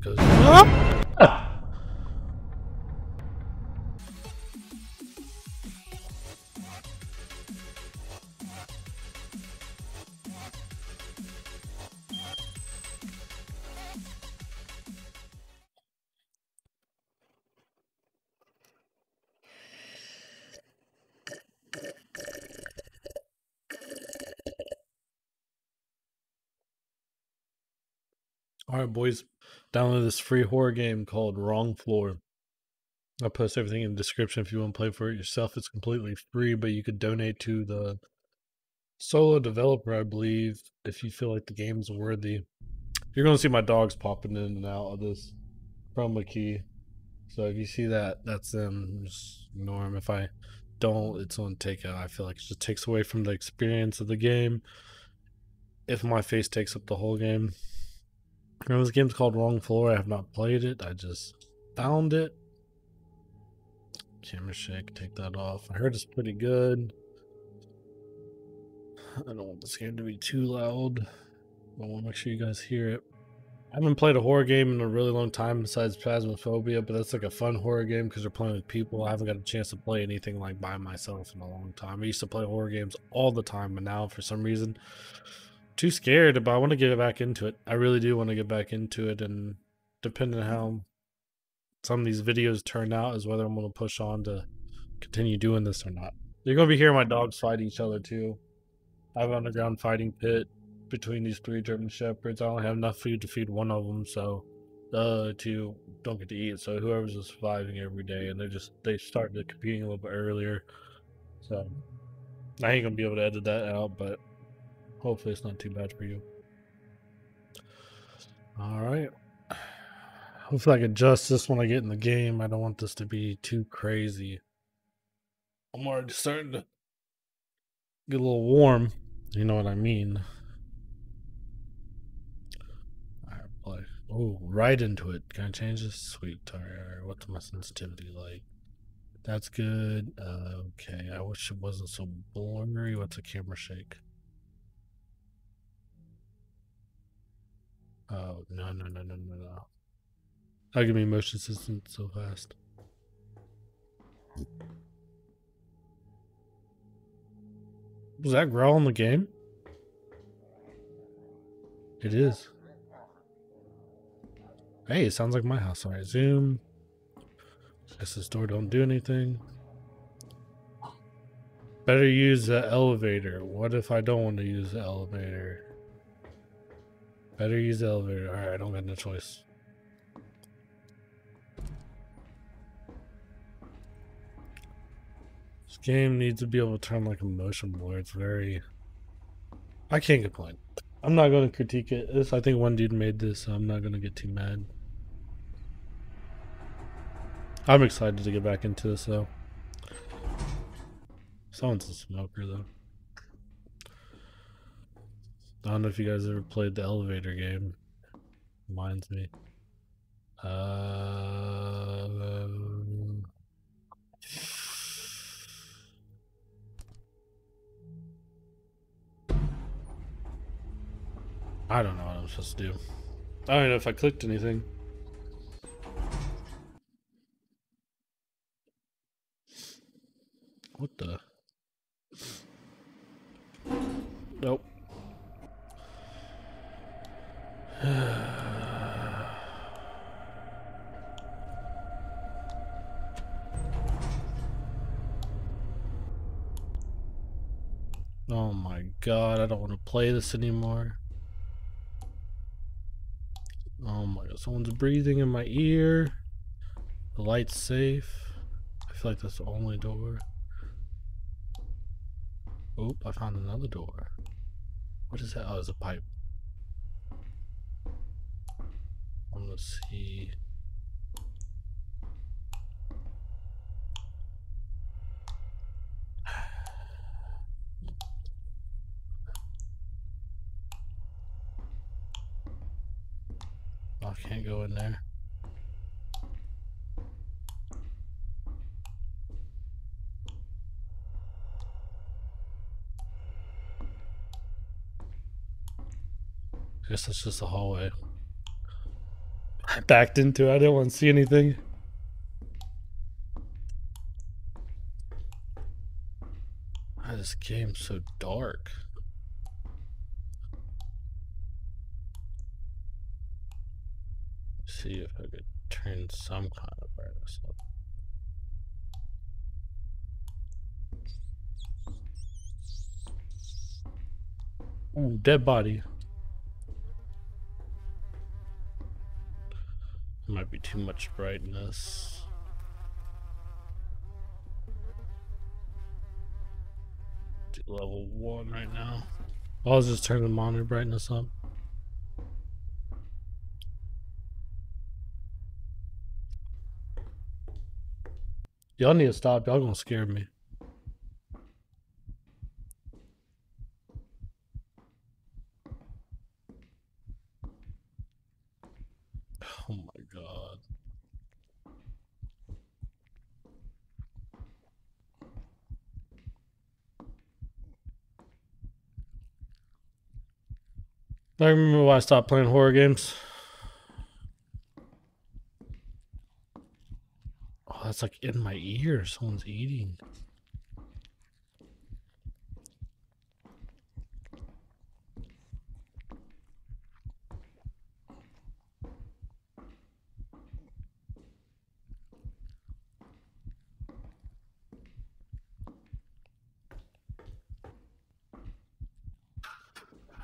goes. All right, boys. Download this free horror game called Wrong Floor. I'll post everything in the description if you want to play for it yourself. It's completely free, but you could donate to the solo developer, I believe, if you feel like the game's worthy. You're going to see my dogs popping in and out of this chroma key. So if you see that, that's them. Just ignore them. If I don't, it's on takeout. I feel like it just takes away from the experience of the game. If my face takes up the whole game. And this game's called Wrong Floor. I have not played it. I just found it. Camera shake, take that off. I heard it's pretty good. I don't want this game to be too loud. I want to make sure you guys hear it. I haven't played a horror game in a really long time besides Phasmophobia, but that's like a fun horror game because you're playing with people. I haven't got a chance to play anything like by myself in a long time. I used to play horror games all the time, but now for some reason too scared, but I want to get back into it. I really do want to get back into it, and depending on how some of these videos turn out, is whether I'm going to push on to continue doing this or not. You're going to be hearing my dogs fight each other too. I have an underground fighting pit between these three German shepherds. I only have enough food to feed one of them, so the other two don't get to eat. So whoever's just surviving every day, and they're just they start competing a little bit earlier. So I ain't gonna be able to edit that out, but Hopefully it's not too bad for you. Alright. Hopefully I can adjust this when I get in the game. I don't want this to be too crazy. I'm already starting to get a little warm. You know what I mean. Alright, play. Oh, right into it. Can I change this? Sweet. Alright, what's my sensitivity like? That's good. Uh, okay, I wish it wasn't so blurry. What's a camera shake? Oh, no, no, no, no, no, no. How give me motion assistance so fast? Was that growl in the game? It is. Hey, it sounds like my house. Alright, zoom. Guess this door don't do anything. Better use the elevator. What if I don't want to use the elevator? Better use the elevator. Alright, I don't got no choice. This game needs to be able to turn like a motion blur. It's very... I can't complain. I'm not going to critique it. This, I think one dude made this, so I'm not going to get too mad. I'm excited to get back into this, though. Someone's a smoker, though. I don't know if you guys ever played the elevator game. Reminds me. Uh, I don't know what I'm supposed to do. I don't know if I clicked anything. What the? Nope. oh my god, I don't want to play this anymore. Oh my god, someone's breathing in my ear. The light's safe. I feel like that's the only door. Oop, I found another door. What is that? Oh, it's a pipe. Let's see. Oh, I can't go in there. I guess that's just a hallway. I backed into. I didn't want to see anything. Why this game's so dark? see if I could turn some kind of brightness up. Dead body. Might be too much brightness. Do level one right now. Oh, I'll just turn the monitor brightness up. Y'all need to stop. Y'all gonna scare me. Oh my god. I remember why I stopped playing horror games. Oh, that's like in my ear. Someone's eating.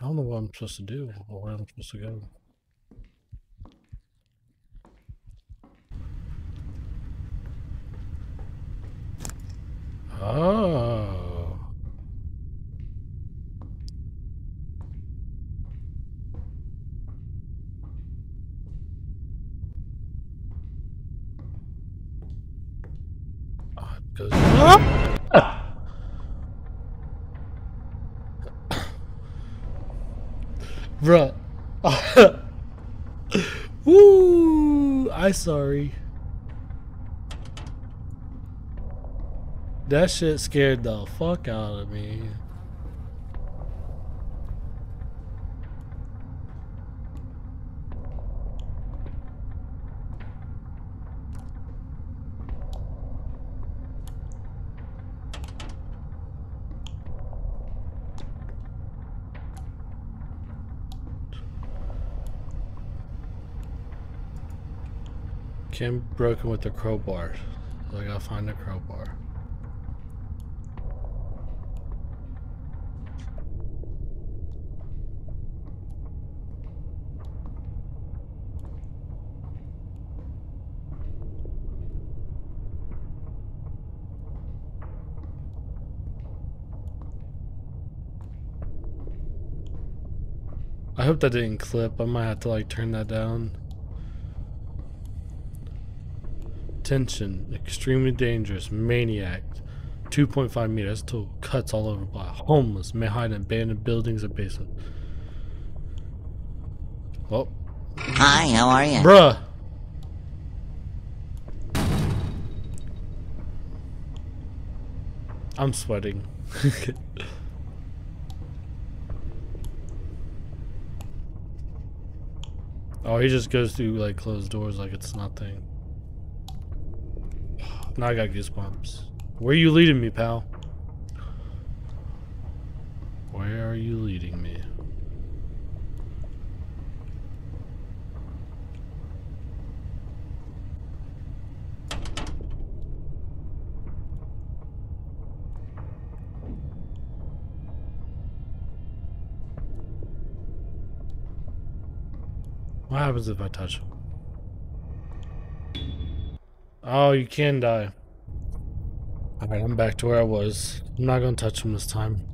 I don't know what I'm supposed to do or where I'm supposed to go. Oh. It goes. Bruh. Woo! I sorry. That shit scared the fuck out of me. Kim broken with the crowbar. So I gotta find the crowbar. I hope that didn't clip. I might have to like turn that down. Tension, extremely dangerous, maniac, 2.5 meters to cuts all over by homeless, may hide in abandoned buildings and basement. Well. Hi, how are you? Bruh. I'm sweating. Oh, he just goes through like closed doors like it's nothing. Now I got goosebumps. Where are you leading me, pal? Where are you leading me? What happens if I touch him? Oh, you can die. Alright, I'm back to where I was. I'm not gonna touch him this time.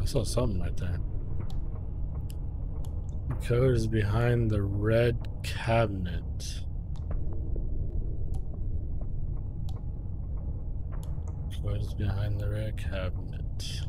I saw something right there. The code is behind the red cabinet. Code is behind the red cabinet?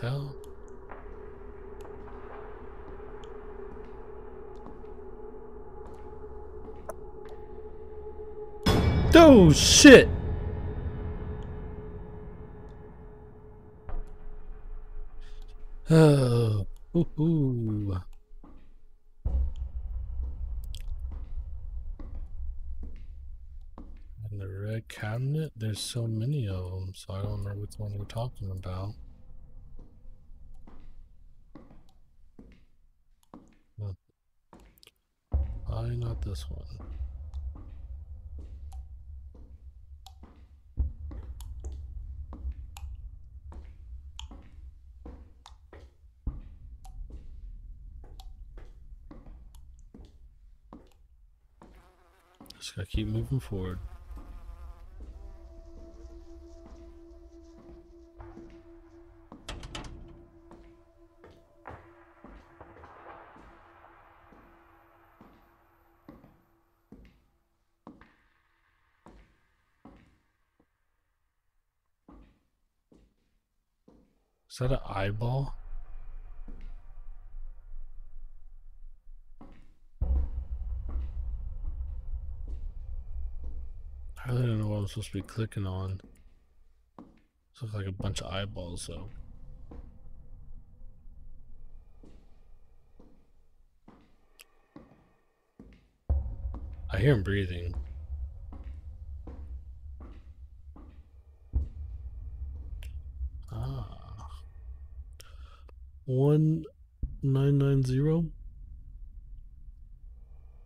Hell? Oh shit! Oh, ooh, ooh. And the red cabinet, there's so many of them, so I don't know which one we're talking about. This one? Just gotta keep moving forward. That an eyeball? I really don't know what I'm supposed to be clicking on. This looks like a bunch of eyeballs, though. I hear him breathing. Ah. One nine nine zero.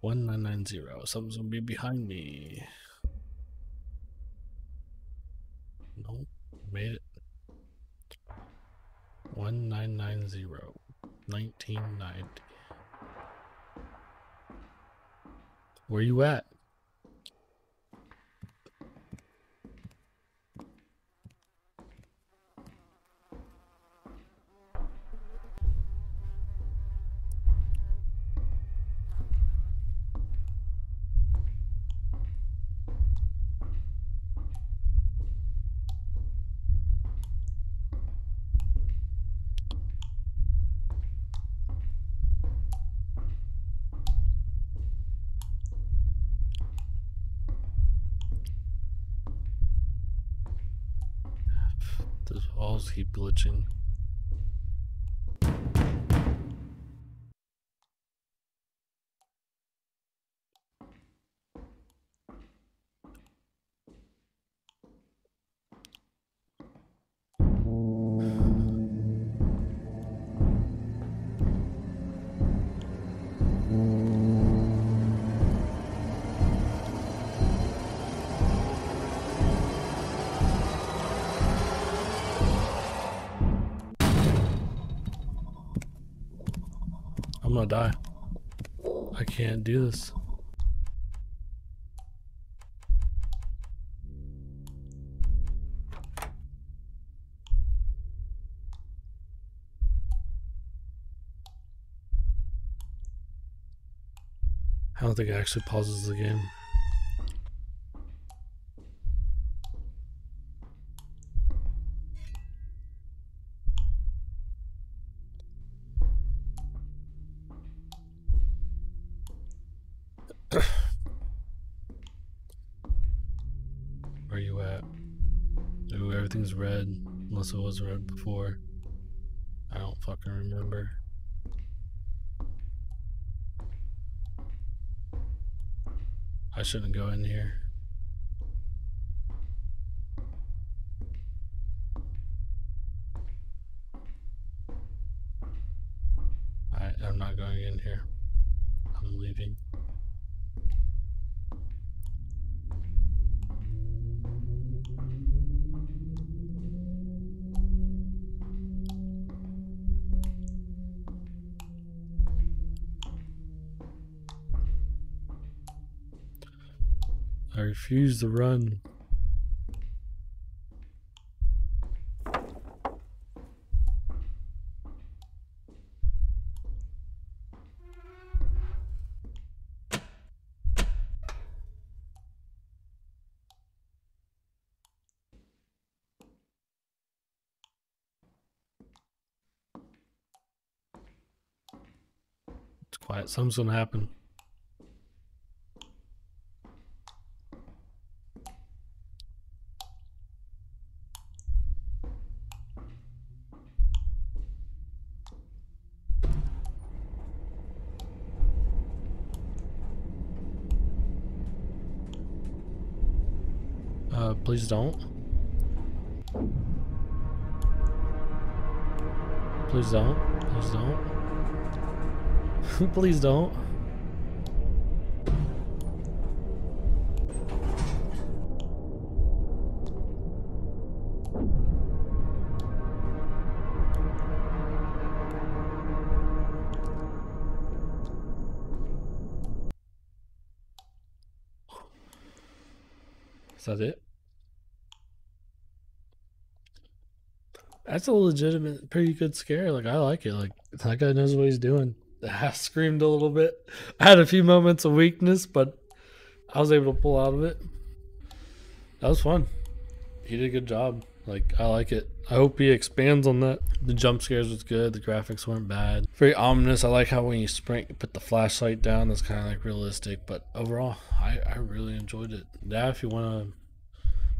One nine nine zero. Something's gonna be behind me. Nope, made it. 1990. 1990. Where you at? Those walls keep glitching. I'm gonna die. I can't do this. I don't think it actually pauses the game. Where you at? Ooh, everything's red. Unless it was red before. I don't fucking remember. I shouldn't go in here. refuse to run. It's quiet. Something's going to happen. Please don't. Please don't. Please don't. please don't. Is that it? That's a legitimate, pretty good scare. Like I like it. Like that guy knows what he's doing. I screamed a little bit. I had a few moments of weakness, but I was able to pull out of it. That was fun. He did a good job. Like I like it. I hope he expands on that. The jump scares was good. The graphics weren't bad. Very ominous. I like how when you sprint, you put the flashlight down. That's kind of like realistic. But overall, I I really enjoyed it. Now, if you want to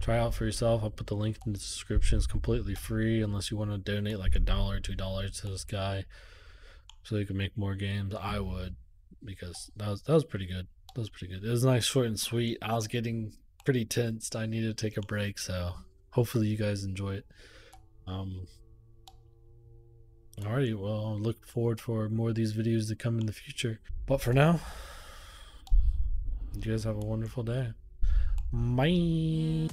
try out for yourself. I'll put the link in the description. It's completely free unless you want to donate like a dollar, two dollars to this guy so you can make more games. I would because that was that was pretty good. That was pretty good. It was nice, short and sweet. I was getting pretty tensed. I needed to take a break, so hopefully you guys enjoy it. Um Alrighty, well, I look forward for more of these videos to come in the future. But for now, you guys have a wonderful day. Bye.